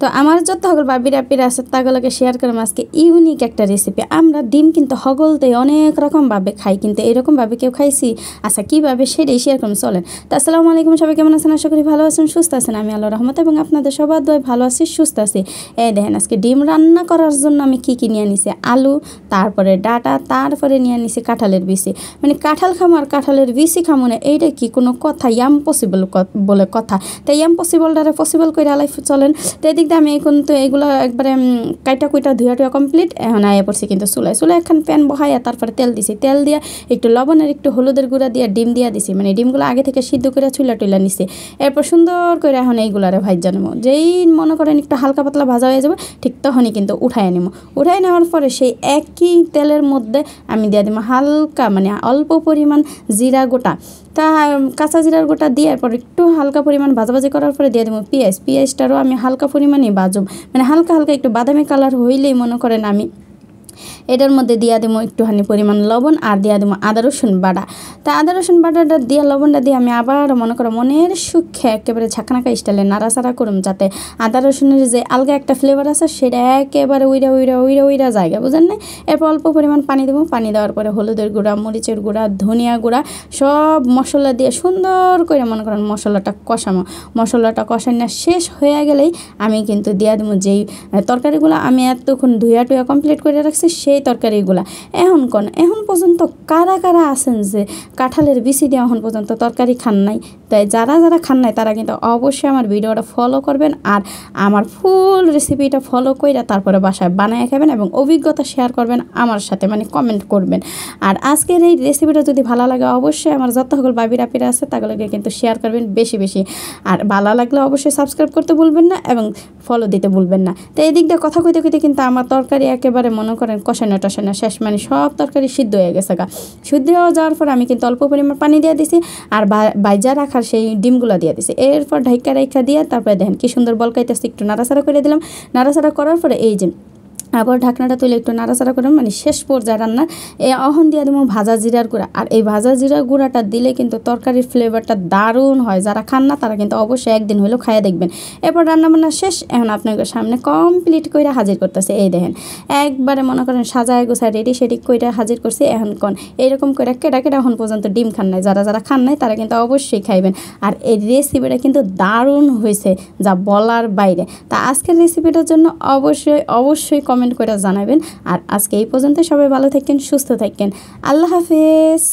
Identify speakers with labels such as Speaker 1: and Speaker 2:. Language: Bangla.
Speaker 1: তো আমার যত হগল বাবির আপির আছে, তাগুলোকে শেয়ার করলাম আজকে ইউনিক একটা রেসিপি আমরা ডিম কিন্তু হগল হগলতে অনেক রকমভাবে খাই, কিন্তু এরকমভাবে কেউ খাইছি? আচ্ছা কীভাবে সেটাই শেয়ার করুন, চলেন। তো আসসালামু আলাইকুম, সবাই কেমন আছেন? আশা করি ভালো আছেন, সুস্থ আছেন। আমি আল্লাহ রহমত এবং আপনাদের সবার দয় ভালো আছি, সুস্থ আছি। এই দেখেন, আজকে ডিম রান্না করার জন্য আমি কী কী নিয়ে নিছি আলু, তারপরে ডাটা, তারপরে নিয়ে নিছি কাঁঠালের বিচি। মানে কাঁঠাল খামো আর কাঁঠালের বিচি খামো না, এইটা কি কোনো কথা? ইয়াম পসিবল বলে কথা। তাই ইয়াম পসিবলটারে পসিবল করে আলাই চলেন। তো দিয়ে আমি কিন্তু এগুলো একবারে কাইটা কুইটা ধুয়া টুয়া কমপ্লিট এখন আয়া পড়ছি কিন্তু চুলাই চুলাই একখান প্যান বহাইয়া তারপরে তেল দিছি। তেল দিয়া একটু লবণের, একটু হলুদের গুঁড়া দিয়া ডিম দিয়া দিছি। মানে ডিমগুলো আগে থেকে সিদ্ধ করে চুলা টুলা নিছি। এরপর সুন্দর করে এখন এইগুলারে ভাই জানব যেই মনে করেন একটু হালকা পাতলা ভাজা হয়ে যাবে, ঠিক তখনই কিন্তু উঠাই নেব উঠাই নেওয়ার পরে সেই একই তেলের মধ্যে আমি দিয়ে দিব হালকা মানে অল্প পরিমাণ জিরা গোটা। তা কাঁচা জিরার গোটা দেওয়ার পর একটু হালকা পরিমাণ ভাজাভাজি করার পরে দিয়ে দেবো পেঁয়াজ। পেঁয়াজটারও আমি হালকা পরিমাণে বাজব মানে হালকা হালকা একটু বাদামি কালার হইলেই মনে করেন আমি এটার মধ্যে দিয়া দেবো একটুখানি পরিমাণ লবণ আর দিয়া দেবো আদা, রসুন বাটা। তা আদা, রসুন বাটাটা দিয়ে, লবণটা দিয়ে আমি আবার মনে করো মনের সুখে একেবারে ঝাঁকনাকা স্টাইলে নাড়াচাড়া করুম যাতে আদা, রসুনের যে আলগা একটা ফ্লেভার আছে সেটা একেবারে উইরা উইরা উইরা উইরা জায়গা, বুঝেন না এরপর অল্প পরিমাণ পানি দেবো পানি দেওয়ার পরে হলুদের গুঁড়া, মরিচের গুঁড়া, ধনিয়া গুঁড়া, সব মশলা দিয়ে সুন্দর করে মনে করেন মশলাটা কষামো। মশলাটা কষানো শেষ হয়ে গেলেই আমি কিন্তু দিয়া দেবো যেই তরকারিগুলো আমি এতক্ষণ ধুয়া টুয়া কমপ্লিট করে রাখছি সেই তরকারিগুলা। এখন কোন? এখন পর্যন্ত কারা কারা আছেন যে কাঁঠালের বিচি দিয়ে এখন পর্যন্ত তরকারি খান নাই? তাই যারা যারা খান নাই তারা কিন্তু অবশ্যই আমার ভিডিওটা ফলো করবেন আর আমার ফুল রেসিপিটা ফলো করে তারপরে বাসায় বানায় খাবেন এবং অভিজ্ঞতা শেয়ার করবেন আমার সাথে মানে কমেন্ট করবেন। আর আজকের এই রেসিপিটা যদি ভালো লাগে অবশ্যই আমার যত সকল বাবির আপিরা আছে তাগুলোকে কিন্তু শেয়ার করবেন বেশি বেশি। আর ভালো লাগলে অবশ্যই সাবস্ক্রাইব করতে ভুলবেন না এবং ফলো দিতে ভুলবেন না। তো এই দিক দিয়ে কথা কইতে কইতে কিন্তু আমার তরকারি একেবারে মনে করেন কষানো টসানো শেষ মানে সব তরকারি সিদ্ধ হয়ে গেছে গা। সিদ্ধ হয়ে যাওয়ার পর আমি কিন্তু অল্প পরিমাণ পানি দিয়ে দিছি আর বাইজা রাখার সেই ডিমগুলো দিয়ে দিছি। এরপর ঢাইকা রাইখা দিয়ে তারপরে দেখেন কি সুন্দর বলকাইতেছে, একটু নাড়াচাড়া করে দিলাম। নাড়াচাড়া করার পরে এই যে আবার ঢাকনাটা তুলে একটু নাড়াচাড়া করে মানে শেষ পর্যায়ে রান্নার এই অহন দিয়ে দেবো ভাজা জিরার গুঁড়া। আর এই ভাজা জিরার গুঁড়াটা দিলে কিন্তু তরকারির ফ্লেভারটা দারুণ হয়। যারা খান না, তারা কিন্তু অবশ্যই একদিন হলেও খাইয়ে দেখবেন। এরপর রান্নাবান্না শেষ, এখন আপনাদের সামনে কমপ্লিট করে হাজির করতেছে। এই দেখেন, একবারে মনে করেন সাজায় গোছায় রেডি সেডি করে হাজির করছি। এখন কন এইরকম করে কেটা কেটা এখন পর্যন্ত ডিম খান নাই। যারা যারা খান নাই, তারা কিন্তু অবশ্যই খাইবেন। আর এই রেসিপিটা কিন্তু দারুণ হয়েছে যা বলার বাইরে। তা আজকের রেসিপিটার জন্য অবশ্যই অবশ্যই কমেন্ট কমেন্ট করে জানাবেন আর আজকে এই পর্যন্ত সবাই ভালো থাকেন সুস্থ থাকেন। আল্লাহ হাফেজ।